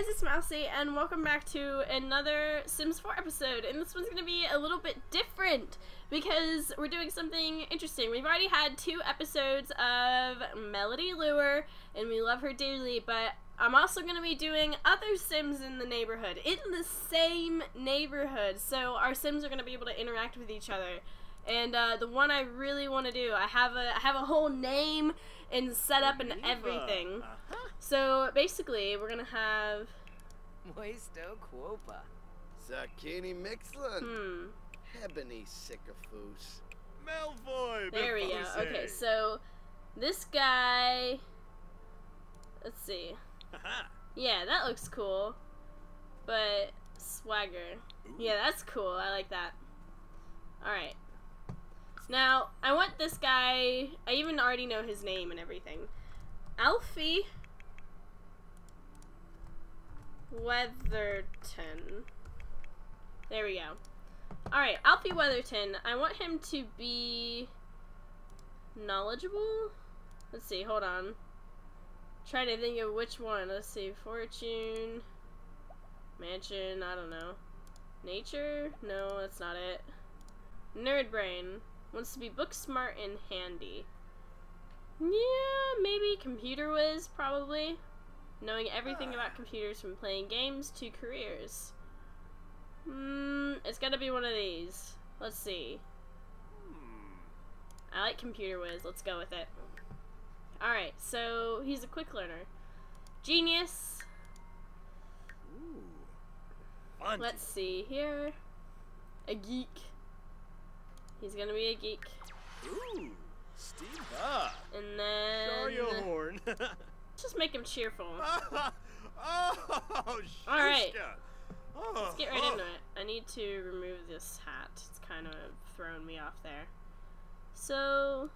guys, it's Mousie, and welcome back to another Sims 4 episode. And this one's going to be a little bit different because we're doing something interesting. We've already had two episodes of Melody Lewer, and we love her dearly, but I'm also going to be doing other Sims in the neighborhood, in the same neighborhood. So our Sims are going to be able to interact with each other. And uh, the one I really want to do, I have a I have a whole name and set up and everything. Uh-huh. So basically, we're gonna have Moisto Quopa. Zucchini Mixlin. hmm. Ebony Sycophus. Malfoy! There we go. Okay, so this guy. Let's see. Haha. Yeah, that looks cool. But swagger. Yeah, that's cool. I like that. All right. Now I want this guy. I even already know his name and everything. Alfie Weatherton. There we go. Alright, Alfie Weatherton. I want him to be knowledgeable. Let's see, hold on. Trying to think of which one. Let's see, fortune, mansion, I don't know. Nature? No, that's not it. Nerd brain. Wants to be book smart and handy. Yeah, maybe computer whiz, probably. Knowing everything about computers from playing games to careers. Hmm, it's gotta be one of these. Let's see. I like computer whiz. Let's go with it. Alright, so he's a quick learner. Genius. Ooh. Let's see here. A geek. He's gonna be a geek. Ooh. Steve up. And Show then. your horn. Just make him cheerful. oh, All right. Oh, Let's get right oh. into it. I need to remove this hat. It's kind of throwing me off there. So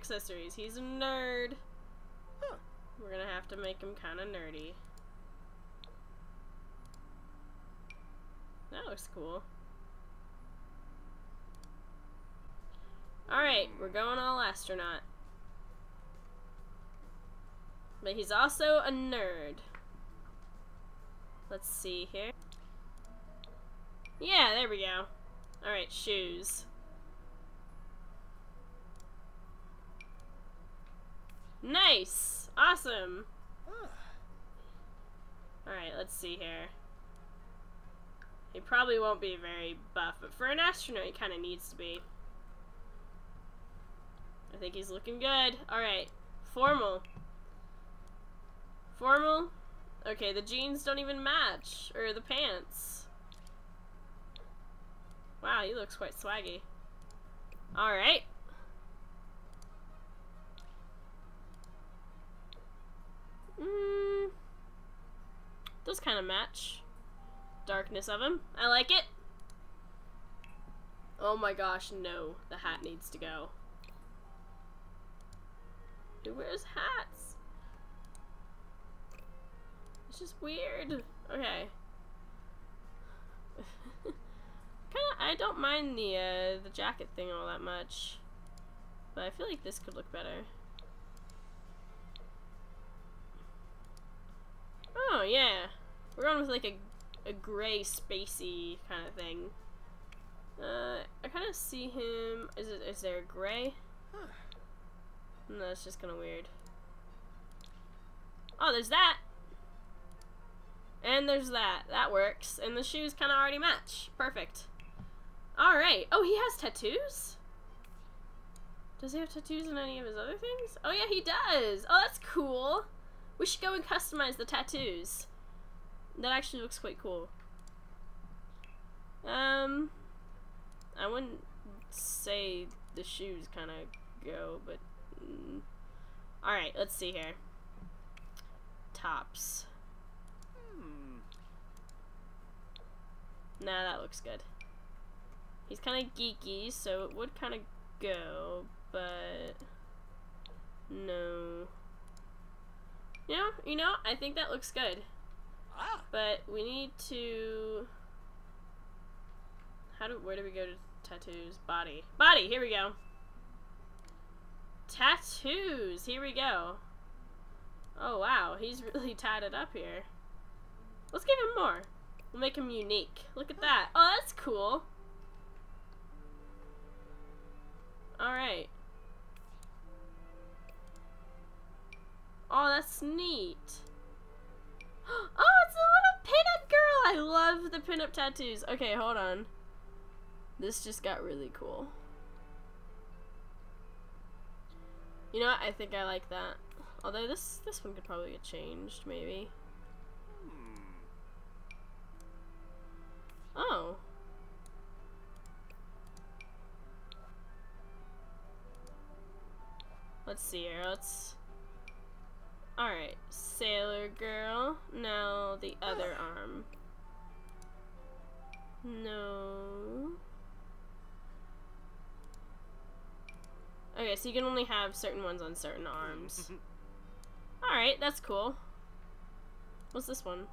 accessories. He's a nerd. Huh. We're gonna have to make him kind of nerdy. That looks cool. All right, we're going all astronaut. But he's also a nerd. Let's see here. Yeah, there we go. All right, shoes. Nice! Awesome! Ah, Alright, let's see here. He probably won't be very buff, but for an astronaut, he kind of needs to be. I think he's looking good. Alright, formal. Formal? Okay, the jeans don't even match. Or the pants. Wow, he looks quite swaggy. Alright. Mm, those kind of match. Darkness of him. I like it. Oh my gosh, no. The hat needs to go. Who wears hats? It's just weird. Okay. Kinda, I don't mind the, uh, the jacket thing all that much. But I feel like this could look better. Oh, yeah. We're going with like a, a gray, spacey kind of thing. Uh, I kind of see him. Is it? Is there a gray? huh. No, it's just kind of weird. Oh, there's that. And there's that. That works. And the shoes kind of already match. Perfect. All right. Oh, he has tattoos? Does he have tattoos on any of his other things? Oh yeah, he does. Oh, that's cool. We should go and customize the tattoos. That actually looks quite cool. Um, I wouldn't say the shoes kind of go, but mm. all right. Let's see here. Tops. Hmm. Nah, that looks good. He's kind of geeky, so it would kind of go, but no. You know, you know, I think that looks good. Ah. But we need to. How do? Where do we go to tattoos? Body. Body. Here we go. Tattoos. Here we go. Oh wow, he's really tatted up here. Let's give him more. We'll make him unique. Look at that. Oh, that's cool. All Oh, that's neat. Oh, it's a little pinup girl. I love the pinup tattoos. Okay, hold on. This just got really cool. You know what? I think I like that. Although this this one could probably get changed, maybe. Oh. Let's see here. Let's. Alright. Sailor girl. Now the other arm. No. Okay, so you can only have certain ones on certain arms. Alright, that's cool. What's this one?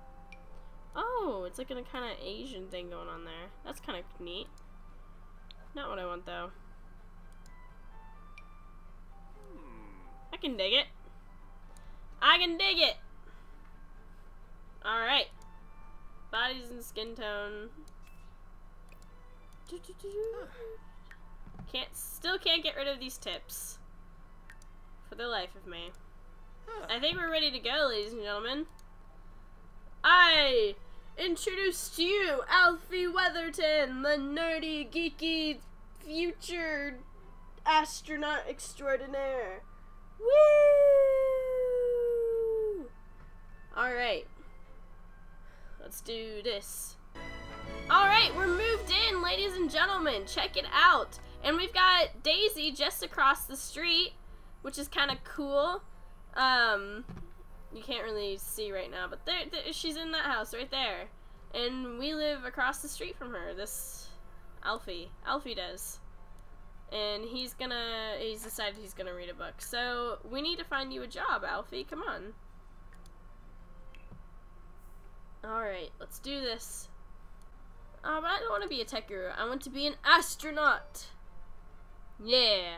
Oh, it's like a kind of Asian thing going on there. That's kind of neat. Not what I want though. Hmm. I can dig it. I can dig it. All right. Bodies and skin tone. Can't still can't get rid of these tips. For the life of me. I think we're ready to go, ladies and gentlemen. I introduce to you Alfie Weatherton, the nerdy, geeky, future astronaut extraordinaire. Woo! Alright. Let's do this. Alright, we're moved in, ladies and gentlemen. Check it out. And we've got Daisy just across the street, which is kind of cool. Um, you can't really see right now, but there, there, she's in that house right there. And we live across the street from her. This Alfie. Alfie does. And he's gonna, he's decided he's gonna read a book. So, we need to find you a job, Alfie. Come on. Let's do this. Oh, but I don't want to be a tech guru. I want to be an astronaut. Yeah.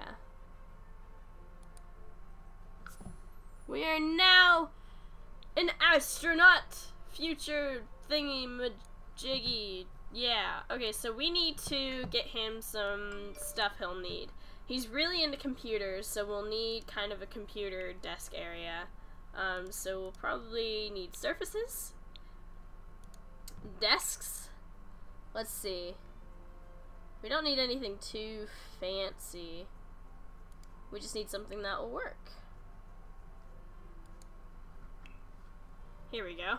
We are now an astronaut. Future thingy majiggy. Yeah. Okay, so we need to get him some stuff he'll need. He's really into computers, so we'll need kind of a computer desk area. Um, so we'll probably need surfaces, desks. Let's see. We don't need anything too fancy. We just need something that will work. Here we go.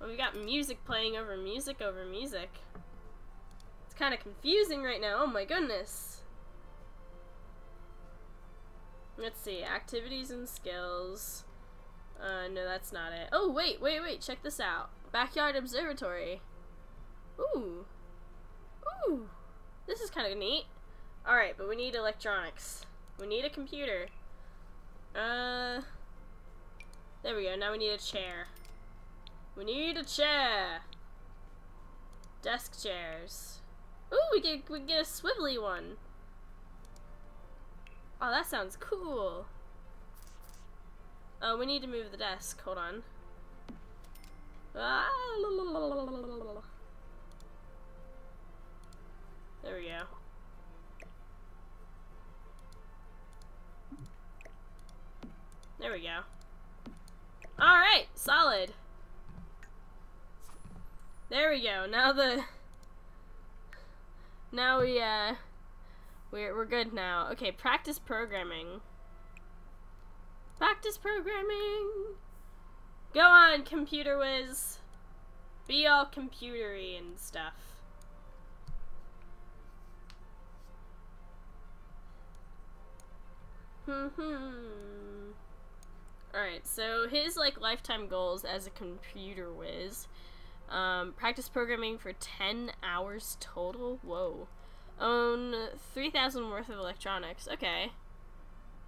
Well, we got music playing over music over music. It's kind of confusing right now. Oh my goodness. Let's see. Activities and skills. Uh, no, that's not it. Oh, wait, wait, wait. Check this out. Backyard Observatory. Ooh. Ooh. This is kind of neat. Alright, but we need electronics. We need a computer. Uh... There we go. Now we need a chair. We need a chair. Desk chairs. Ooh, we get we get a swivelly one. Oh, that sounds cool. Oh, we need to move the desk. Hold on. Ah, there we go. There we go. Alright, solid. There we go. Now the... Now we, uh... We're we're good now. Okay, practice programming. Practice programming. Go on, computer whiz. Be all computery and stuff. Hmm. Alright, so his like lifetime goals as a computer whiz. Um, practice programming for 10 hours total. Whoa. Own 3,000 worth of electronics. Okay.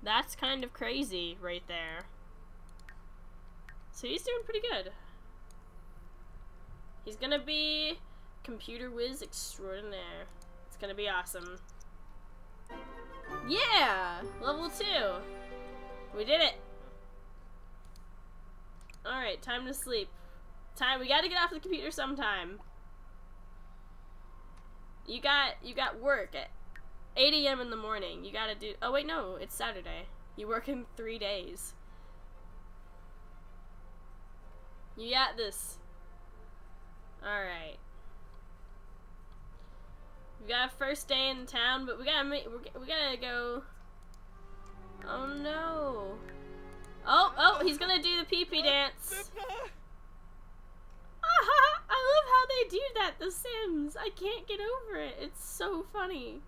That's kind of crazy right there. So he's doing pretty good. He's gonna be computer whiz extraordinaire. It's gonna be awesome. Yeah! Level 2! We did it! Alright, time to sleep. Time, we gotta get off the computer sometime. You got, you got work at 8 a.m. in the morning. You gotta do, oh wait, no, it's Saturday. You work in three days. You got this. Alright. We got a first day in town, but we gotta make, we gotta go. Oh no. Oh, oh, he's gonna do the pee pee dance. I love how they do that, The Sims. I can't get over it. It's so funny.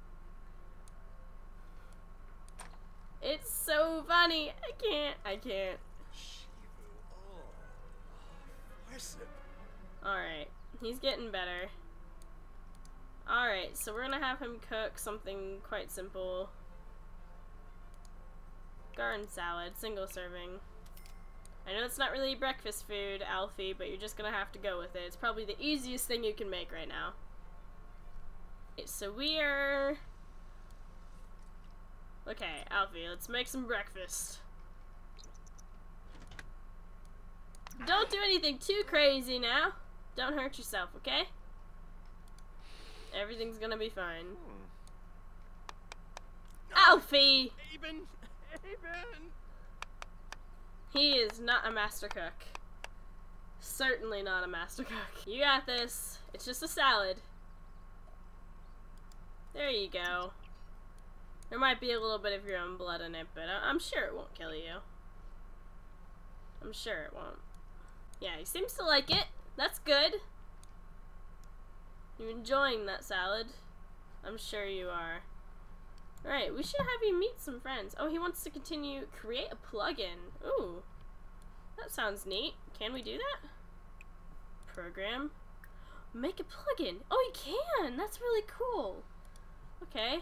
It's so funny. I can't. I can't. Alright. He's getting better. Alright, so we're gonna have him cook something quite simple. Garden salad, single serving. I know it's not really breakfast food, Alfie, but you're just gonna have to go with it. It's probably the easiest thing you can make right now. Okay, so we are... Okay, Alfie, let's make some breakfast. Don't do anything too crazy now. Don't hurt yourself, okay? Everything's gonna be fine. Hmm. Alfie! Aben! Aben! He is not a master cook. Certainly not a master cook. You got this. It's just a salad. There you go. There might be a little bit of your own blood in it, but I'm sure it won't kill you. I'm sure it won't. Yeah, he seems to like it. That's good. You're enjoying that salad. I'm sure you are. Alright, we should have you meet some friends. Oh, he wants to continue create a plugin. Ooh. That sounds neat. Can we do that? Program. Make a plugin. Oh, you can! That's really cool. Okay.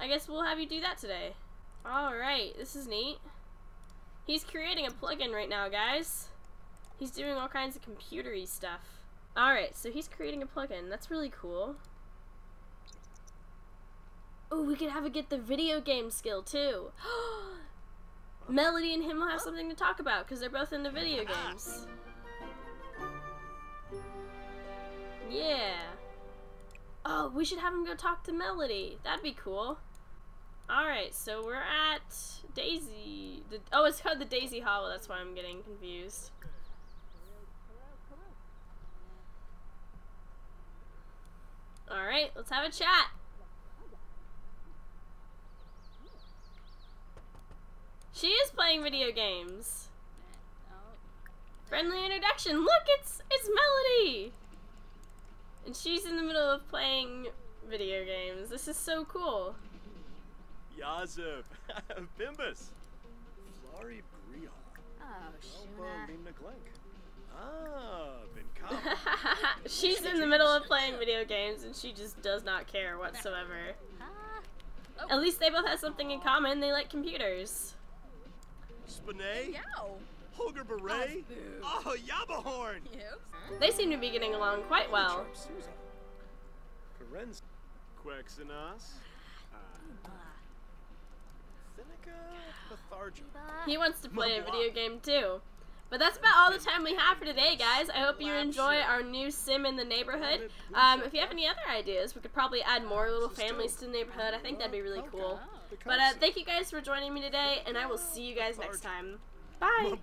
I guess we'll have you do that today. Alright, this is neat. He's creating a plugin right now, guys. He's doing all kinds of computery stuff. Alright, so he's creating a plugin. That's really cool. Oh, we could have a get the video game skill too. Melody and him will have something to talk about because they're both into video games. Yeah. Oh, we should have him go talk to Melody. That'd be cool. Alright, so we're at Daisy. The, oh, it's called the Daisy Hollow. That's why I'm getting confused. Alright, let's have a chat. She is playing video games. Friendly introduction. Look, it's it's Melody. And she's in the middle of playing video games. This is so cool. Yazov. Bimbus. Flari Brion. Oh, Alba Shuna. Ah, Vincom. she's in the middle of playing video games and she just does not care whatsoever. Ah. At least they both have something in common. They like computers. Spinay. Yow. Holger Beret. Oh, Yabahorn. They seem to be getting along quite well. Susan. He wants to play a video game too. But that's about all the time we have for today, guys. I hope you enjoy our new sim in the neighborhood. Um, if you have any other ideas, we could probably add more little families to the neighborhood. I think that'd be really cool. But uh, thank you guys for joining me today, and I will see you guys next time. Bye!